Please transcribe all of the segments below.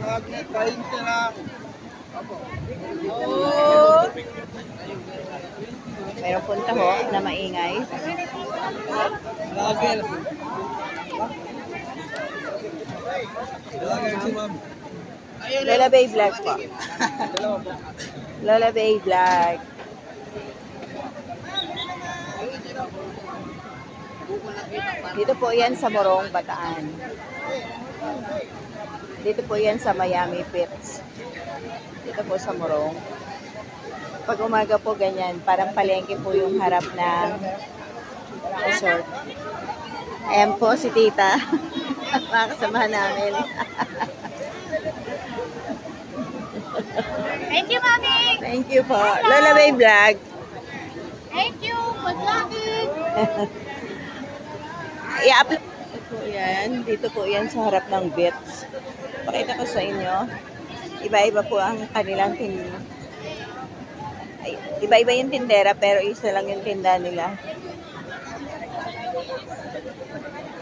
Magnet 20 lang. Oh. Mayroong punta ho na maingay. Lager. Lager si ma'am. Lola Bay Vlog po. Lola Bay Vlog. Dito po yan sa Morong, Bataan. Dito po yan sa Miami Pits. Dito po sa Morong. Pag umaga po ganyan, parang palengke po yung harap ng resort. Ayan po si tita. Mga kasamahan namin. Thank you, Mami. Thank you po. Lola Bay Vlog. Thank you. Good luck. I-upload po yan. Dito po yan sa harap ng bits. Pakita ko sa inyo. Iba-iba po ang kanilang tinda. Ay, iba-iba yung tindera pero isa lang yung tinda nila.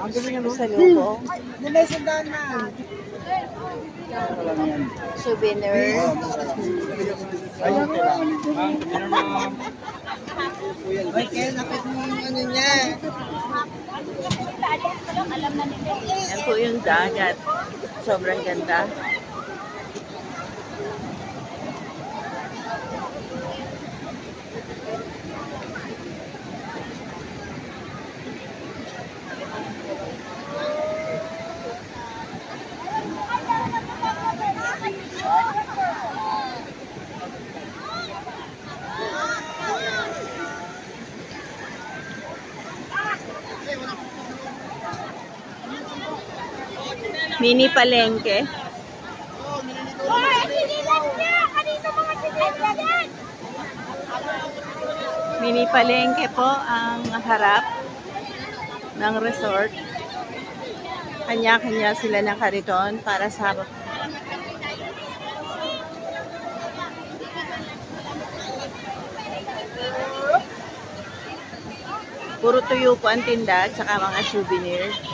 Ang galing Sa lupo. Nilay sandaan na. Souvenir. Ay, Ay, kaya nakit mo yung ano niya. Yan po yung dagat. Sobrang ganda. Mini palengke. Mini palengke po ang harap ng resort. Kanya-kanya sila ng kariton para sa Puro tuyo po ang tinda at saka mga souvenir.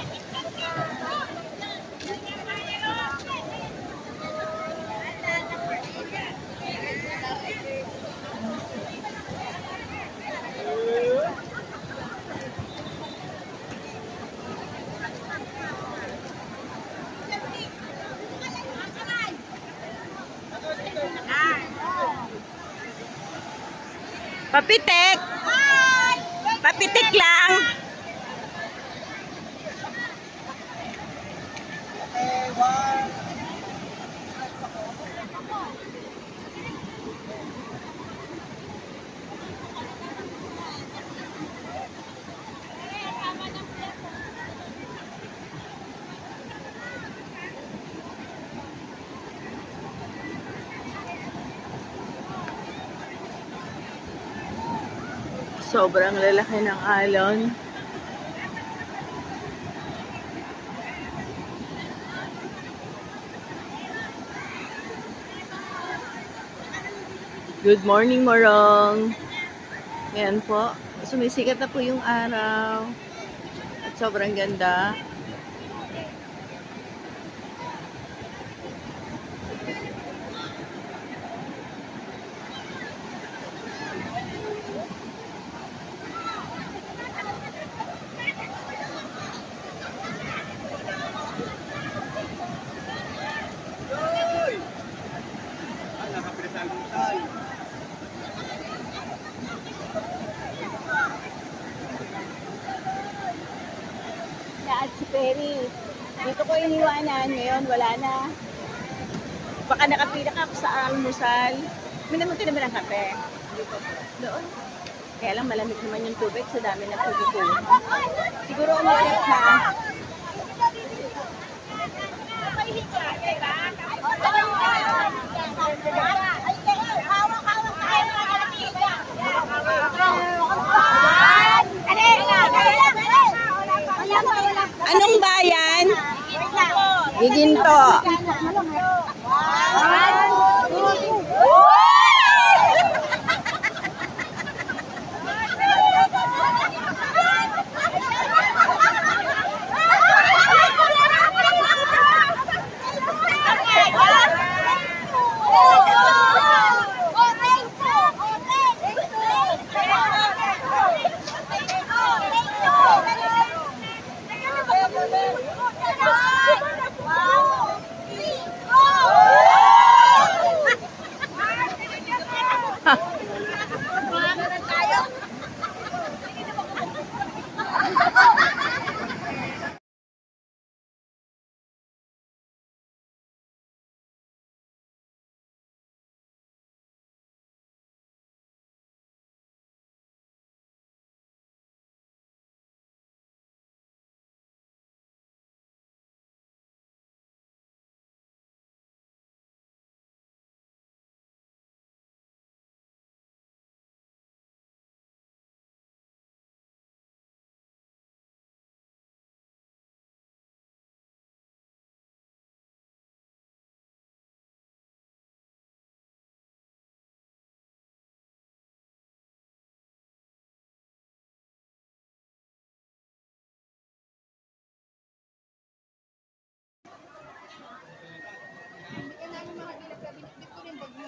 Papitik! Papitik lang! Sobrang lalaki ng alon. Good morning, Morong. Ayan po. Sumisikat na po yung araw. At sobrang ganda. Perry. Dito ko iniwanan. Ngayon, wala na. Baka nakapila ka sa almusal. Minamunti naman ang kape. Dito. Doon. Kaya lang malamig naman yung tubig sa dami ng tubig Siguro umalit na. 已经到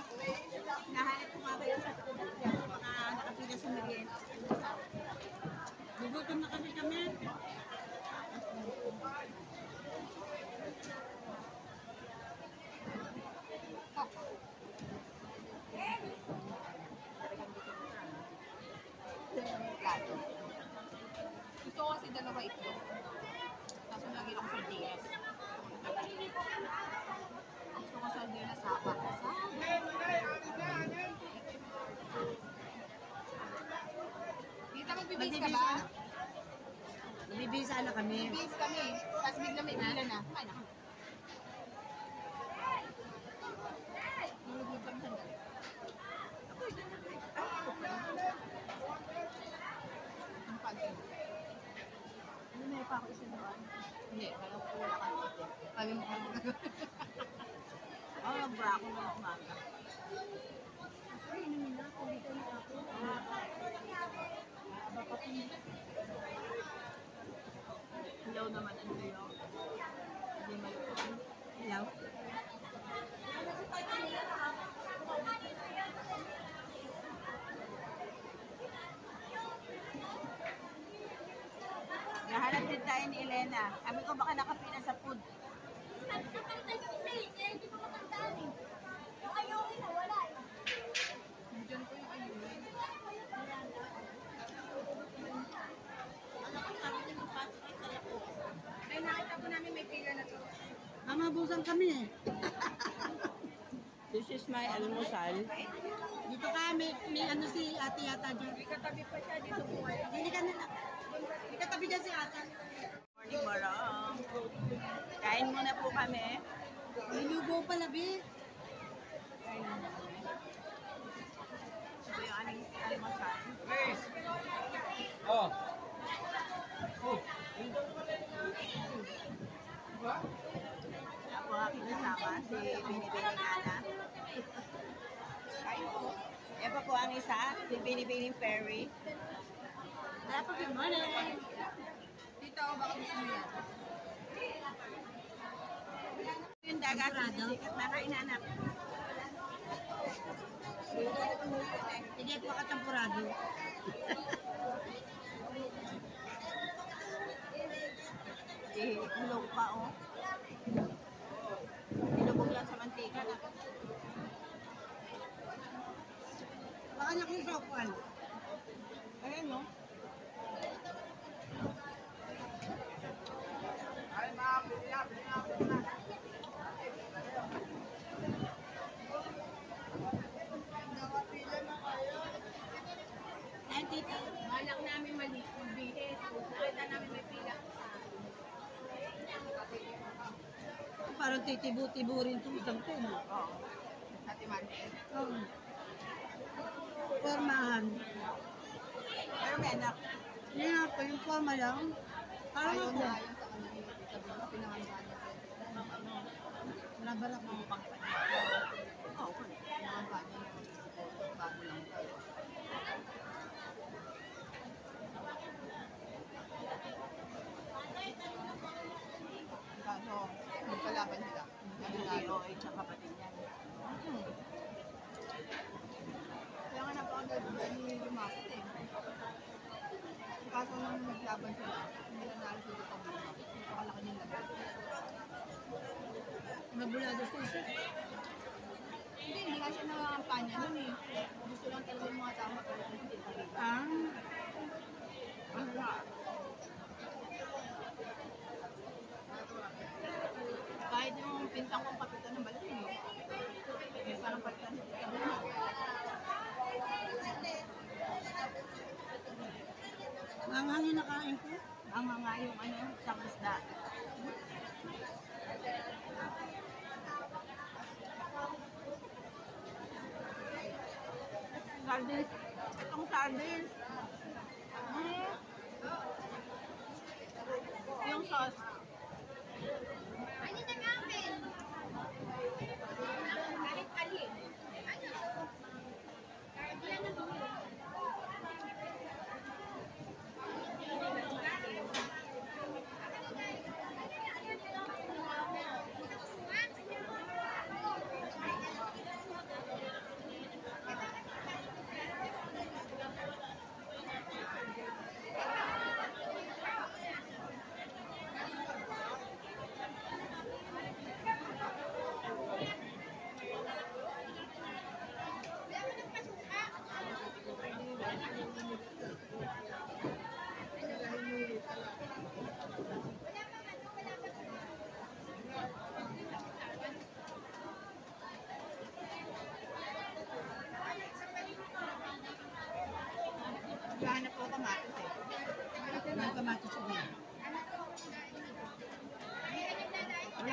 Nahanap ko nga kayo sa mga nakapila sa merienda. Gugutom na kami kami. Gusto ko kasi dalawa ito. Tapos lagi ako sa DS. Gusto ko sa DS sapa. Dito magbibis ka ba? Bibisa na kami. Bibis kami. Tapos bigla may pila na. Ano? Nulugod kami sandali. Ang pagkain. Ano may pa ako isa doon? Hindi, ko wala ka. Kami mo kami. Oo, oh, bra ako na umaga. Ay, inumin na ako. Ako. Aba. Hello naman, ano? Hindi malupit. Hello? Nahanap din tayo ni Elena. Sabi ko baka nakapila sa food. Nakalitan yung isa eh, kaya hindi ko matandaan eh. Yung na wala eh. Diyan ko yung ayungin. Ay, nakita po namin may pila na to. Mamabusan kami eh. This is my almusal. Dito ka, may, may ano si ate yata dyan. May katabi pa siya dito po. Hindi ka na. May katabi dyan si ate. Morning, morong. Kain muna po kami. Nilugo pala, Bi. Kain muna kami. Ito yung aming almusal. Oh. Oh. Ako aking kasama, si Binibining Ana. Kain po. Yan pa po ang isa, si Binibining Perry. Po, good morning. Dito ako baka gusto mo yan. Yung dagat, sisikat na kainanak. Hindi po ka tempurado. Eh, hulog pa, oh. Nilubog lang sa mantika. Baka niya kung sopan. Ayan, no? Ay, ma'am. Pila, pila, pila. Nakapila na kayo. Tita. Malak namin mali, magbihis. Nakita namin may pila. Parang titibo-tibo rin itong isang to, no? Oo. Ate Mante. Oo. Formahan. Pero may anak. Hindi nga po, yung forma lang. Parang Ayaw ako. na ayaw sa kanya. Sabi ko, pinangangaan niya. Ano? Nabalak mo. Pangkanya. Oo, okay. Pinangangaan niya. Bago lang. Kaso, magkalaban sila. Ano Hindi, lalo? oo, sa kapatid niya. Hmm. Kaya nga napakagad hindi lumapit eh. Kaso nung naglaban sila, hindi na nalo sila sa mga. Napakalaki ng laban. Mabulado siya siya. Hindi, hindi nga siya nakakampanya nun eh. Gusto lang talaga yung mga tama pero hindi talaga. Ah. Wala. Kahit yung pinsang kong kapitan ng balat. Eh, parang palitan sa pitan. Ang hangin na kain ko. Ang nga yung ano, sa isda. Sardines. Itong sardines. Mm. Yung sauce.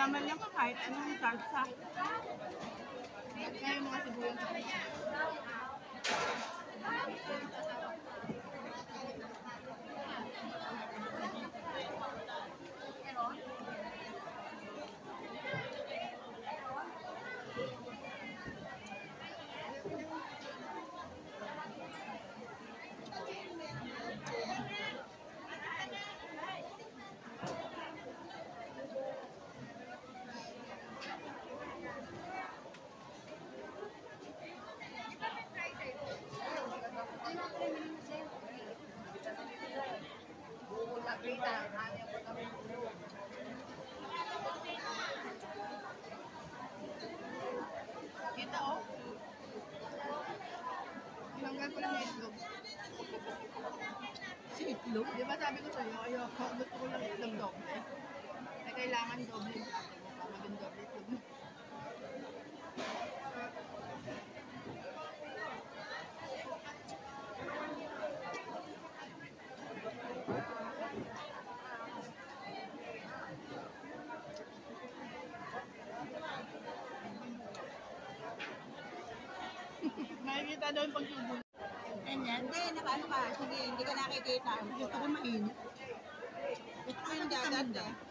Nagmamalyan ka kahit anong salsa. Kaya yung mga sibuyas. Kita oh. Tinanggal ko lang yung itlog. Si itlog? Di ba sabi ko sa'yo, ayoko, gusto ko lang itlog doble. Eh, kailangan doble yung plato mo para maging doble itlog mo. Daw yung pagsubo. Ganyan. Hindi, nakaano ka. Sige, hindi ka nakikita. Gusto ko mainit. Gusto ko yung dagat eh.